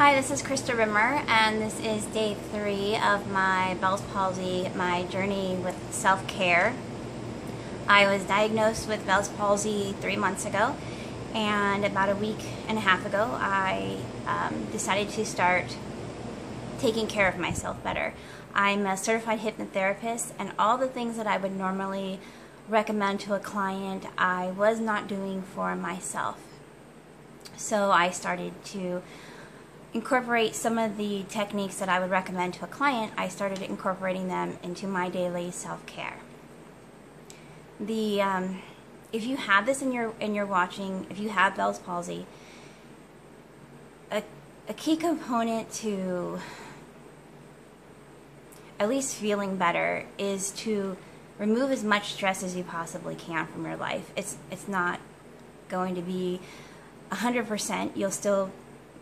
Hi, this is Christa Rimmer, and this is day three of my Bell's palsy, my journey with self care. I was diagnosed with Bell's palsy three months ago, and about a week and a half ago, I um, decided to start taking care of myself better. I'm a certified hypnotherapist, and all the things that I would normally recommend to a client, I was not doing for myself. So I started to incorporate some of the techniques that I would recommend to a client, I started incorporating them into my daily self-care. The um, if you have this in your in your watching, if you have Bell's palsy, a, a key component to at least feeling better is to remove as much stress as you possibly can from your life. It's it's not going to be 100%. You'll still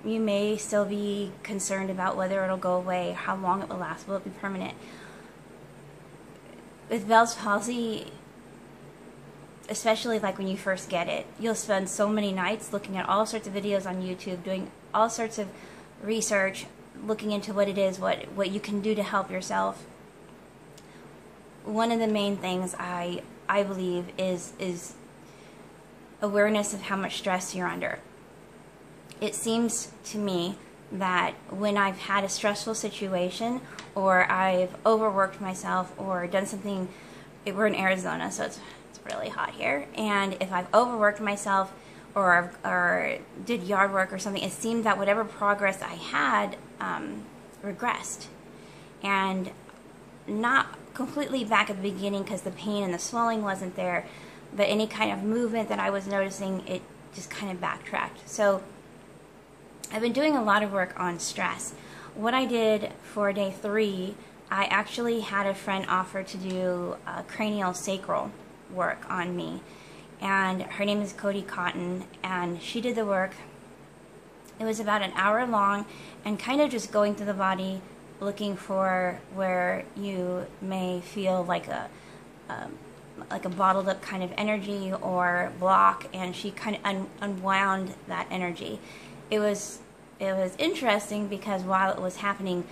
you may still be concerned about whether it'll go away, how long it will last, will it be permanent. With Bell's palsy, especially like when you first get it, you'll spend so many nights looking at all sorts of videos on YouTube, doing all sorts of research, looking into what it is, what what you can do to help yourself. One of the main things I I believe is is awareness of how much stress you're under it seems to me that when I've had a stressful situation or I've overworked myself or done something, we're in Arizona, so it's, it's really hot here, and if I've overworked myself or, or did yard work or something, it seemed that whatever progress I had um, regressed. And not completely back at the beginning because the pain and the swelling wasn't there, but any kind of movement that I was noticing, it just kind of backtracked. So I've been doing a lot of work on stress. What I did for day three, I actually had a friend offer to do cranial sacral work on me. And her name is Cody Cotton, and she did the work. It was about an hour long and kind of just going through the body, looking for where you may feel like a um, like a bottled up kind of energy or block, and she kind of un- unwound that energy it was it was interesting because while it was happening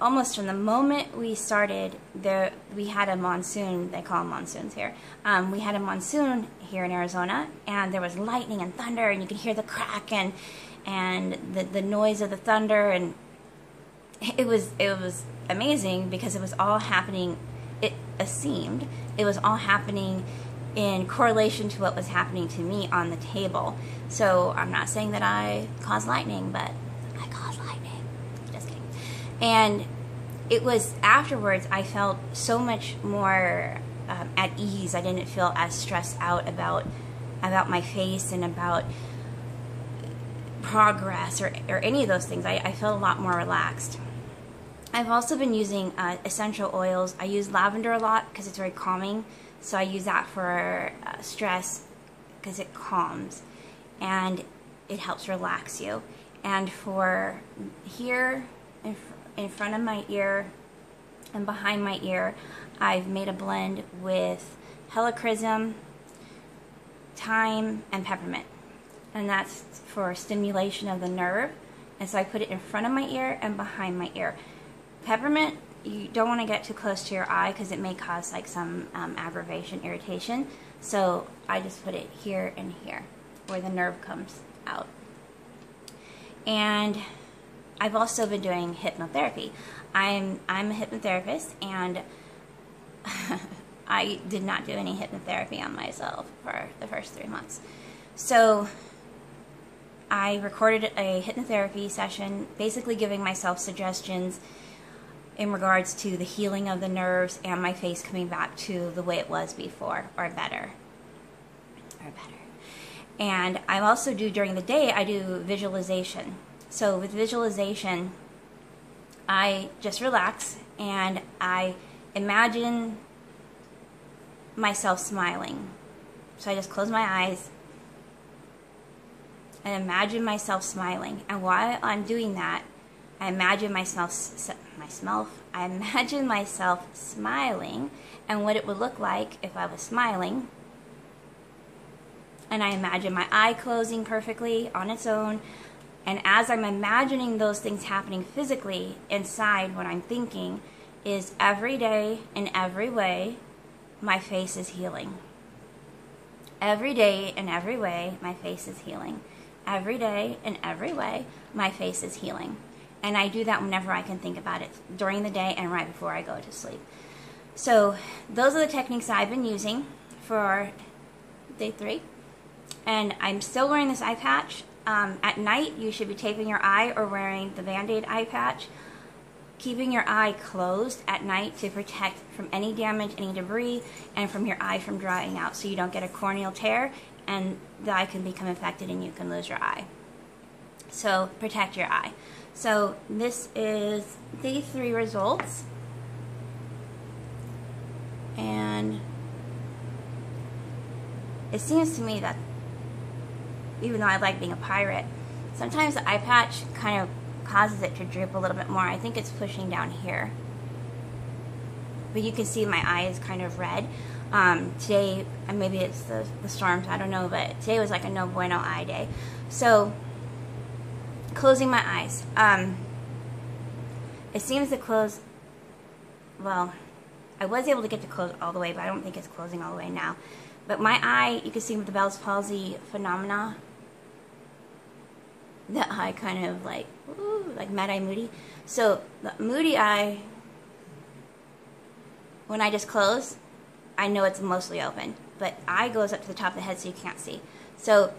almost from the moment we started there we had a monsoon they call them monsoons here. Um, we had a monsoon here in arizona and there was lightning and thunder and you could hear the crack and and the, the noise of the thunder and it was it was amazing because it was all happening it seemed it was all happening in correlation to what was happening to me on the table. So I'm not saying that I caused lightning, but I caused lightning. Just kidding. And it was afterwards I felt so much more um, at ease. I didn't feel as stressed out about about my face and about progress or, or any of those things. I, I felt a lot more relaxed. I've also been using uh, essential oils. I use lavender a lot because it's very calming. So I use that for uh, stress because it calms and it helps relax you. And for here in, in front of my ear and behind my ear, I've made a blend with helichrysum, thyme, and peppermint. And that's for stimulation of the nerve. And so I put it in front of my ear and behind my ear. Peppermint you don't want to get too close to your eye because it may cause like some um, aggravation, irritation. So I just put it here and here where the nerve comes out. And I've also been doing hypnotherapy. I'm I'm a hypnotherapist and I did not do any hypnotherapy on myself for the first three months. So I recorded a hypnotherapy session, basically giving myself suggestions in regards to the healing of the nerves and my face coming back to the way it was before or better. Or better. And i also do during the day i do visualization. So with visualization i just relax and i imagine myself smiling. So i just close my eyes and imagine myself smiling. And while i'm doing that I imagine myself, myself, I imagine myself smiling and what it would look like if I was smiling. And I imagine my eye closing perfectly on its own. And as I'm imagining those things happening physically inside, what I'm thinking is every day in every way, my face is healing. Every day in every way, my face is healing. Every day in every way, my face is healing. And I do that whenever I can think about it during the day and right before I go to sleep. So, those are the techniques I've been using for day three. And I'm still wearing this eye patch. Um, at night, you should be taping your eye or wearing the band aid eye patch. Keeping your eye closed at night to protect from any damage, any debris, and from your eye from drying out so you don't get a corneal tear and the eye can become infected and you can lose your eye. So, protect your eye. So, this is day three results. And it seems to me that even though I like being a pirate, sometimes the eye patch kind of causes it to droop a little bit more. I think it's pushing down here. But you can see my eye is kind of red. Um, today, maybe it's the, the storms, I don't know, but today was like a no bueno eye day. So, closing my eyes. Um, it seems to close, well, I was able to get to close all the way, but I don't think it's closing all the way now. But my eye, you can see with the Bell's palsy phenomena, the eye kind of like, ooh, like mad eye moody. So the moody eye, when I just close, I know it's mostly open. But eye goes up to the top of the head so you can't see. So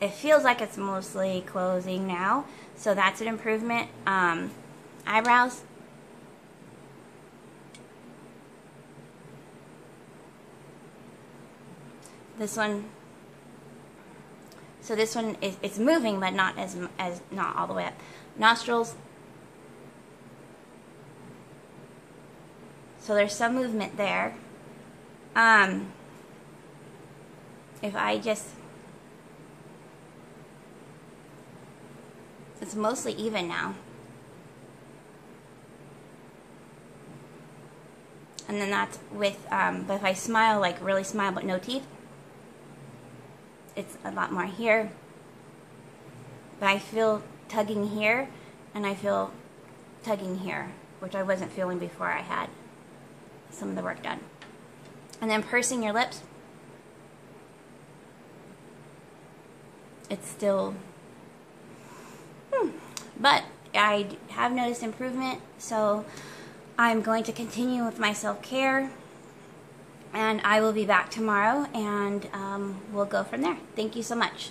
it feels like it's mostly closing now. So that's an improvement. Um, eyebrows, this one so this one is it's moving but not as as not all the way up nostrils so there's some movement there um if I just it's mostly even now and then that's with um, but if I smile like really smile but no teeth it's a lot more here. But I feel tugging here, and I feel tugging here, which I wasn't feeling before I had some of the work done. And then pursing your lips. It's still. But I have noticed improvement, so I'm going to continue with my self care and I will be back tomorrow and um, we'll go from there. Thank you so much.